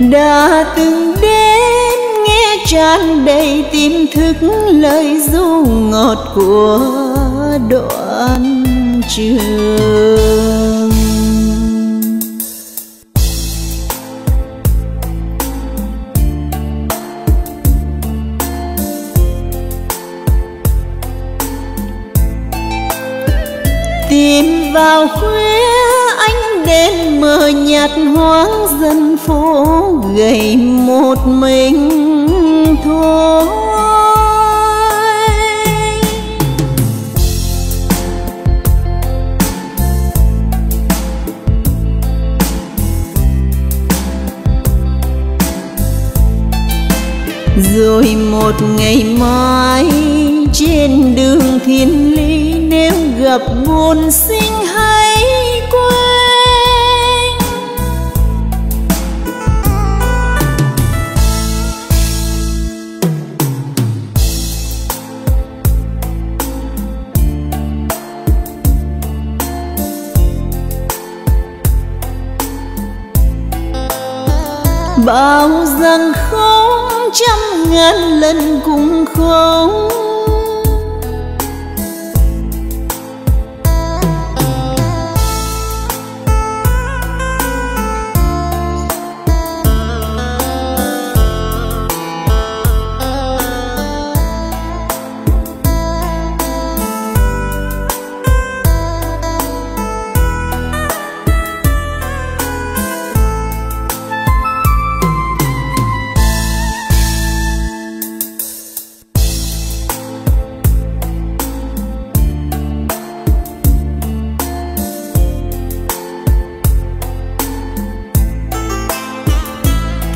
đã từng đến nghe tràn đầy tim thức lời ru ngọt của đoạn trường. Tìm vào khuya ánh đèn mờ nhạt hoang dân phố gầy một mình thôi. Rồi một ngày mai trên đường thiên lý, nếu gặp buồn sinh bao rằng không trăm ngàn lần cũng không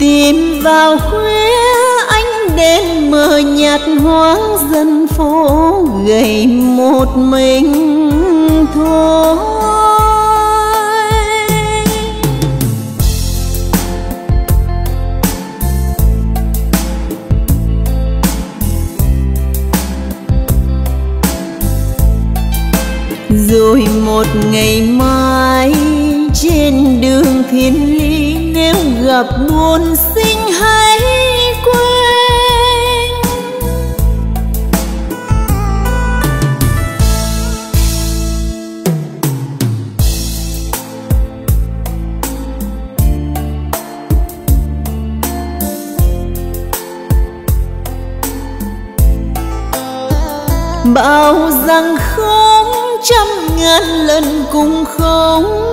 tìm vào khuya anh đến mờ nhạt hoang dân phố gầy một mình thôi. Rồi một ngày mai trên đường thiên lý, nếu gặp buồn sinh hãy quên. Bao rằng không trăm ngàn lần cũng không